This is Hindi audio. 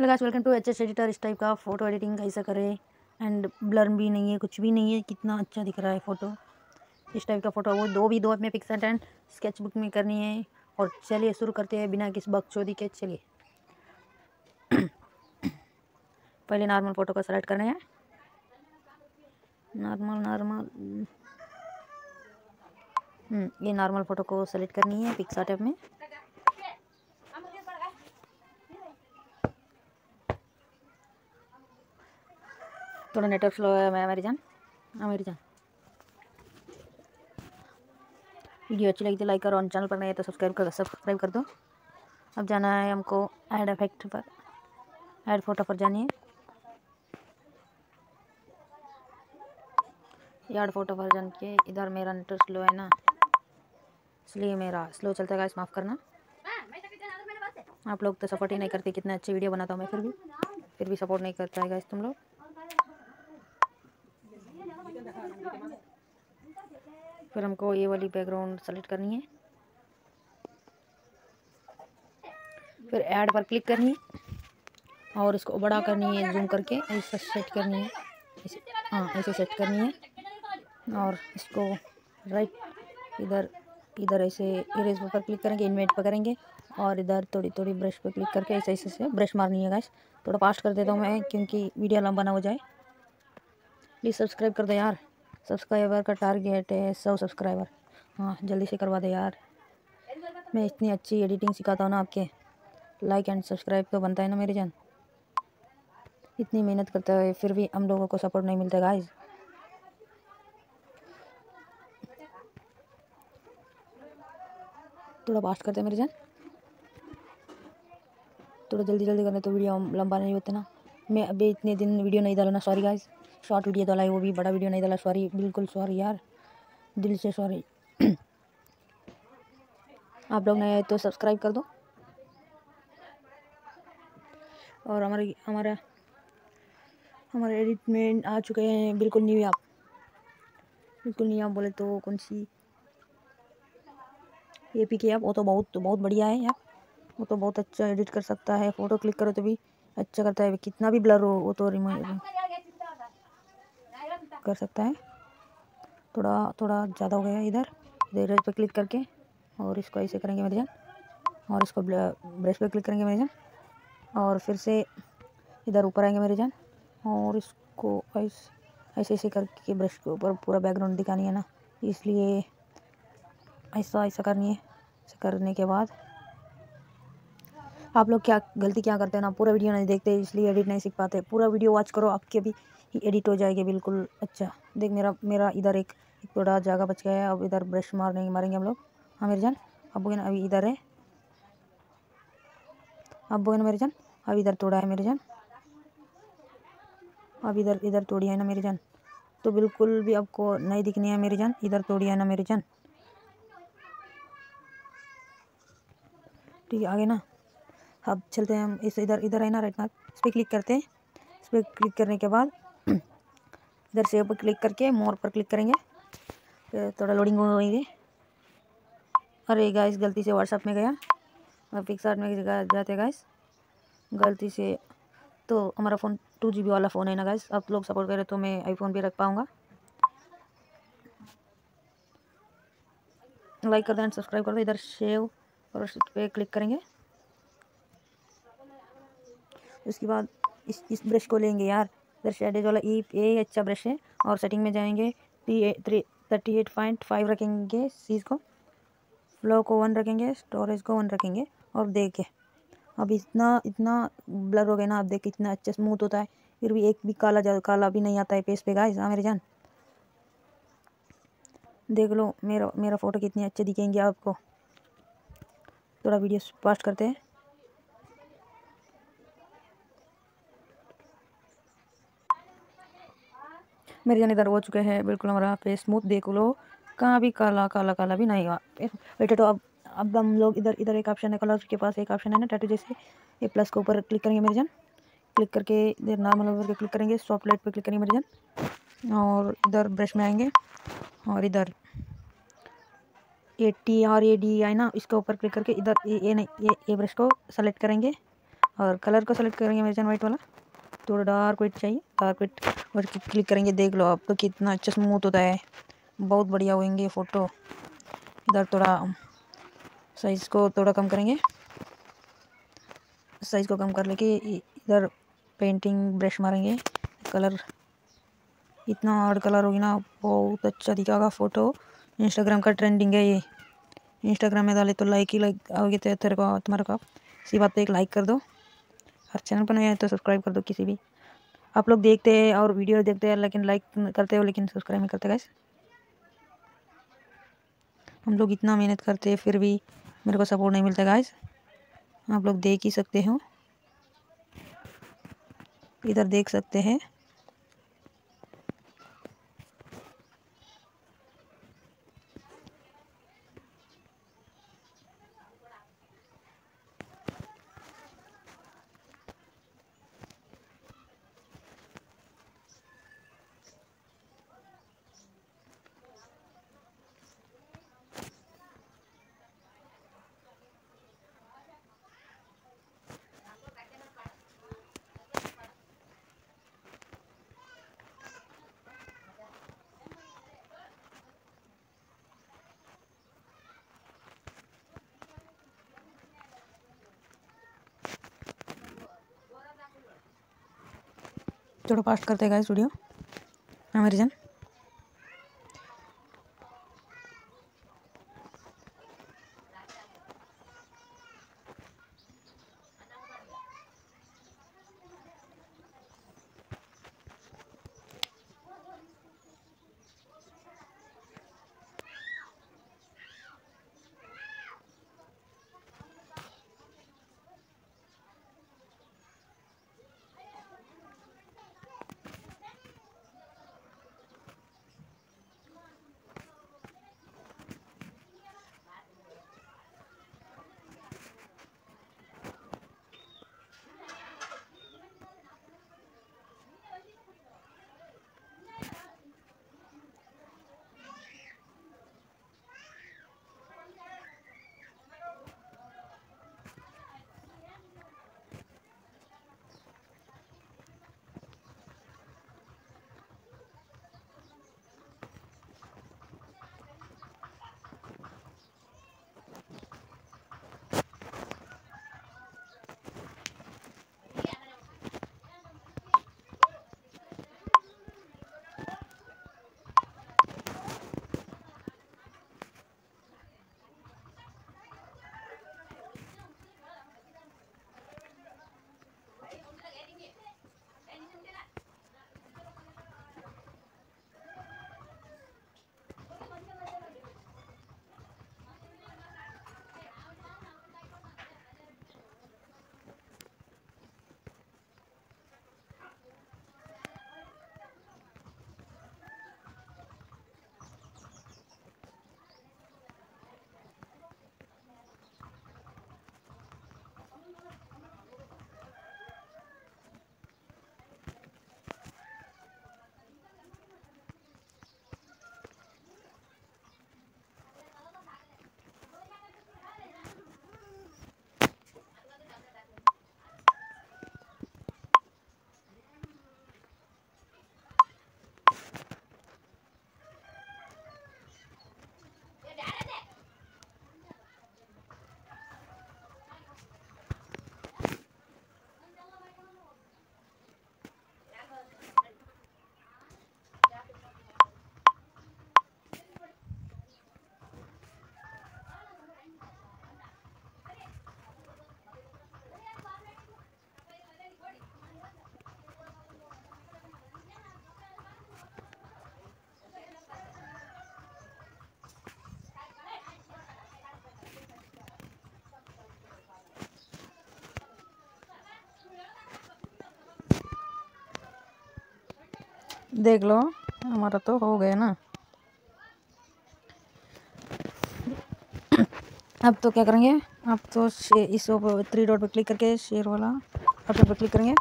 Hello guys welcome to H editor इस टाइप का फ़ोटो एडिटिंग कैसे करें एंड ब्लर भी नहीं है, कुछ भी नहीं है, कितना अच्छा दिख रहा है फ़ोटो इस टाइप का फ़ोटो वो दो भी, दो में पिक्सल एंड स्केच बुक में करनी है, और चलिए शुरू करते हैं बिना किस बकचोदी के, चलिए। पहले नॉर्मल फ़ोटो को सेलेक्ट करना है। नॉर्मल नॉर्मल ये नॉर्मल फ़ोटो को सेलेक्ट करनी है पिक्सा टैप में। थोड़ा नेटवर्क स्लो है मैं मेरी जान। हाँ मेरी जान। वीडियो अच्छी लगी तो लाइक करो, और चैनल पर नहीं है तो सब्सक्राइब कर सब्सक्राइब कर दो। अब जाना है हमको ऐड इफ़ेक्ट पर। ऐड फ़ोटो पर जानिए ऐड फ़ोटो पर जान के इधर मेरा नेटवर्क स्लो है ना। इसलिए मेरा स्लो चलता है माफ़ करना। आप लोग तो सपोर्ट ही नहीं करते, कितने अच्छे वीडियो बनाता हूँ मैं फिर भी। फिर भी सपोर्ट नहीं करता है तुम लोग। फिर हमको ये वाली बैकग्राउंड सेलेक्ट करनी है। फिर ऐड पर क्लिक करनी है और इसको बड़ा करनी है जूम करके ऐसे सेट करनी है। हाँ ऐसे सेट करनी है और इसको राइट इधर इधर ऐसे इरेज पर क्लिक करेंगे इन्वेट पर करेंगे और इधर थोड़ी थोड़ी ब्रश पर क्लिक करके ऐसे ऐसे से ब्रश मारनी है गाइस थोड़ा फास्ट कर देता हूँ मैं, क्योंकि वीडियो लंबा ना हो जाए। प्लीज़ सब्सक्राइब कर दो यार। सब्सक्राइबर का टारगेट है, सौ सब्सक्राइबर हाँ जल्दी से करवा दे यार। मैं इतनी अच्छी एडिटिंग सिखाता हूँ ना आपके। लाइक एंड सब्सक्राइब तो बनता है ना मेरी जान। इतनी मेहनत करते हुए फिर भी हम लोगों को सपोर्ट नहीं मिलता गाइज़ थोड़ा फास्ट करते मेरी जान। थोड़ा जल्दी जल्दी करने तो वीडियो लंबा नहीं होता ना। मैं अभी इतने दिन वीडियो नहीं डाला ना सॉरी गाइज़ शॉर्ट वीडियो डाला है वो भी बड़ा वीडियो नहीं डाला सॉरी बिल्कुल सॉरी यार। दिल से सॉरी आप लोग नए तो सब्सक्राइब कर दो। और हमारे, हमारा, हमारे एडिट में आ चुके हैं। बिल्कुल न्यू आप। बिल्कुल न्यू आप बोले तो कौन सी? ए पी के आप, वो तो बहुत बहुत बढ़िया है यार। वो तो बहुत अच्छा एडिट कर सकता है। फ़ोटो क्लिक करो तो भी अच्छा करता है। कितना भी ब्लर हो, वो तो रिमूव कर सकता है। थोड़ा थोड़ा ज़्यादा हो गया इधर। इधर पे क्लिक करके और इसको ऐसे करेंगे मेरे जान। और इसको ब्रश पे क्लिक करेंगे मेरे जान। और फिर से इधर ऊपर आएँगे मेरे जान। और इसको ऐसे ऐसे ऐसे करके ब्रश के ऊपर पूरा बैकग्राउंड दिखानी है ना। इसलिए ऐसा ऐसा करनी है। ऐसा करने के बाद आप लोग क्या, गलती क्या करते हैं ना? पूरा वीडियो नहीं देखते, इसलिए एडिट नहीं सीख पाते। पूरा वीडियो वॉच करो, आपके भी एडिट हो जाएगी, बिल्कुल। अच्छा देख मेरा मेरा इधर एक थोड़ा जगह बच गया है, अब इधर ब्रश मारने, मारेंगे हम लोग। हाँ मेरे जान, अब ना, अभी इधर है। अब ना, मेरे जान, अब इधर तोड़ा है मेरे जान। अब इधर इधर तोड़ी है ना मेरी जान। तो बिल्कुल भी आपको नहीं दिखनी है मेरी जान, इधर तोड़ी है ना मेरी जान। ठीक है, आगे ना। अब चलते हैं हम, इस इधर इधर है ना राइट मार्क इस पर क्लिक करते हैं। इस पर क्लिक करने के बाद इधर सेव पर क्लिक करके मोर पर क्लिक करेंगे। तो थोड़ा लोडिंग होगी अरे गाइस गलती से व्हाट्सअप में गया। और पिक्सार्ट में जाते गाइस गलती से। तो हमारा फ़ोन टू जी वाला फ़ोन है ना गाइस आप लोग सपोर्ट करें तो मैं आईफोन भी रख पाऊँगा। लाइक कर दें सब्सक्राइब कर दो इधर सेव और उस पर क्लिक करेंगे। उसके बाद इस इस ब्रश को लेंगे यार। इधर शेडेज वाला ई ये अच्छा ब्रश है। और सेटिंग में जाएँगे three three thirty eight point five रखेंगे सीज को। फ्लो को वन रखेंगे स्टोरेज को वन रखेंगे। और देखे अब इतना इतना ब्लर हो गया ना, आप देख इतना अच्छा स्मूथ होता है। फिर भी एक भी काला काला भी नहीं आता है पेस पे गाइस हाँ मेरे जान? देख लो, मेरा मेरा फ़ोटो कितनी अच्छे दिखेंगे आपको। थोड़ा वीडियो फास्ट करते हैं। मेरे जान इधर हो चुके हैं। बिल्कुल हमारा फेस स्मूथ देख लो। कहाँ भी काला काला काला भी नहीं हुआ। बेटे तो अब अब हम लोग इधर इधर एक ऑप्शन है कलर के पास एक ऑप्शन है ना टैटू जैसे। ये प्लस के ऊपर क्लिक करेंगे मेरे जान। क्लिक करके इधर नॉर्मल के क्लिक करेंगे। सॉफ्ट लाइट पर क्लिक करेंगे मेरे जान। और इधर ब्रश में आएँगे। और इधर A T R A D I ना इसके ऊपर क्लिक करके इधर ये, नहीं ये ये ब्रश को सेलेक्ट करेंगे। और कलर को सेलेक्ट करेंगे मेजन वाइट वाला। थोड़ा डार्क वेट चाहिए। डार्क वेट और क्लिक करेंगे, देख लो आप तो कितना अच्छा स्मूथ होता है। बहुत बढ़िया होंगे फ़ोटो। इधर थोड़ा साइज़ को थोड़ा कम करेंगे। साइज़ को कम कर लेके इधर पेंटिंग ब्रश मारेंगे। कलर इतना हार्ड कलर होगी ना, बहुत अच्छा दिखागा फ़ोटो। इंस्टाग्राम का ट्रेंडिंग है ये। इंस्टाग्राम में डाले तो लाइक ही लाइक आओगे तो तेरे को, तुम्हारे को। इसी बात पे एक लाइक कर दो। और चैनल पर नहीं आए तो सब्सक्राइब कर दो किसी भी। आप लोग देखते हैं और वीडियो देखते हैं, लेकिन लाइक करते हो, लेकिन सब्सक्राइब नहीं करते गैस हम लोग इतना मेहनत करते हैं, फिर भी मेरे को सपोर्ट नहीं मिलता गाइस आप लोग देख ही सकते हो। इधर देख सकते हैं। थोड़ा फास्ट करते हैं गाइस वीडियो अमेरिजन देख लो, हमारा तो हो गया ना। अब तो क्या करेंगे? अब तो इस थ्री डॉट पे क्लिक करके शेयर वाला ऑप्शन पे क्लिक करेंगे।